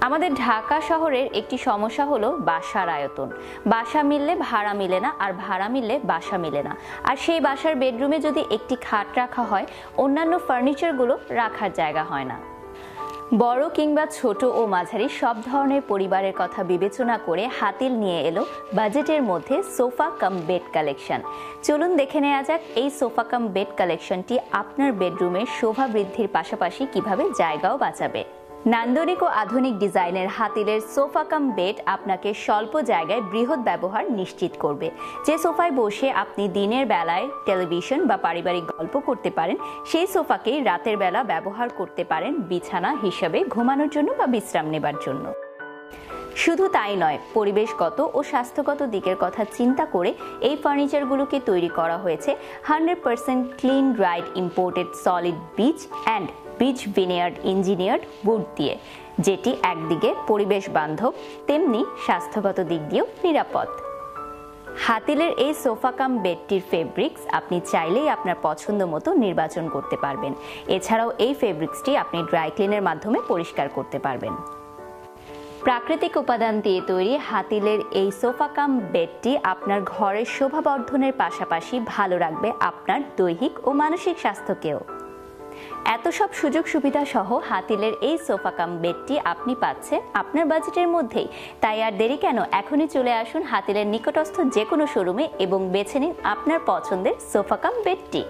আমাদের ঢাকা শহরের একটি সমস্যা হলো বাসার আয়তন। বাসা মিললে ভাড়া মিলে না, আর ভাড়া মিললে বাসা মিলে না। আর সেই বাসার বেডরুমে যদি একটি খাট রাখা হয়, অন্যান্য ফার্নিচারগুলো রাখার জায়গা হয় না। বড় কিংবা ছোট ও মাঝারি সব ধরনের পরিবারের কথা বিবেচনা করে হাতিল নিয়ে এলো বাজেটের মধ্যে সোফা কাম বেড কালেকশন। চলুন দেখে নেওয়া যাক এই সোফা কাম বেড কালেকশনটি আপনার বেডরুমের শোভা বৃদ্ধির পাশাপাশি কীভাবে জায়গাও বাঁচাবে। নান্দনিক ও আধুনিক ডিজাইনের হাতিলের সোফা কাম বেড আপনাকে স্বল্প জায়গায় বৃহৎ ব্যবহার নিশ্চিত করবে। যে সোফায় বসে আপনি দিনের বেলায় টেলিভিশন বা পারিবারিক গল্প করতে পারেন, সেই সোফাকেই রাতের বেলা ব্যবহার করতে পারেন বিছানা হিসাবে ঘুমানোর জন্য বা বিশ্রাম নেবার জন্য। শুধু তাই নয়, পরিবেশগত ও স্বাস্থ্যগত দিকের কথা চিন্তা করে এই ফার্নিচারগুলোকে তৈরি করা হয়েছে। Hundred percent kiln dried imported, solid beech and beech veneered engineered wood দিয়ে, যেটি একদিকে পরিবেশ বান্ধব, তেমনি স্বাস্থ্যগত দিক দিয়েও নিরাপদ। হাতিলের এই সোফা কাম বেডটির ফেব্রিক্স আপনি চাইলেই আপনার পছন্দ মতো নির্বাচন করতে পারবেন। এছাড়াও এই ফেব্রিক্সটি আপনি ড্রাই ক্লিনের মাধ্যমে পরিষ্কার করতে পারবেন। প্রাকৃতিক উপাদান দিয়ে তৈরি হাতিলের এই সোফা কাম বেডটি আপনার ঘরের শোভাবর্ধনের পাশাপাশি ভালো রাখবে আপনার দৈহিক ও মানসিক স্বাস্থ্যকেও। এত সব সুযোগ সুবিধা সহ হাতিলের এই সোফা কাম বেডটি আপনি পাচ্ছেন আপনার বাজেটের মধ্যেই। তাই আর দেরি কেন? এখনই চলে আসুন হাতিলের নিকটস্থ যে কোনো শোরুমে এবং বেছে নিন আপনার পছন্দের সোফা কাম বেডটি।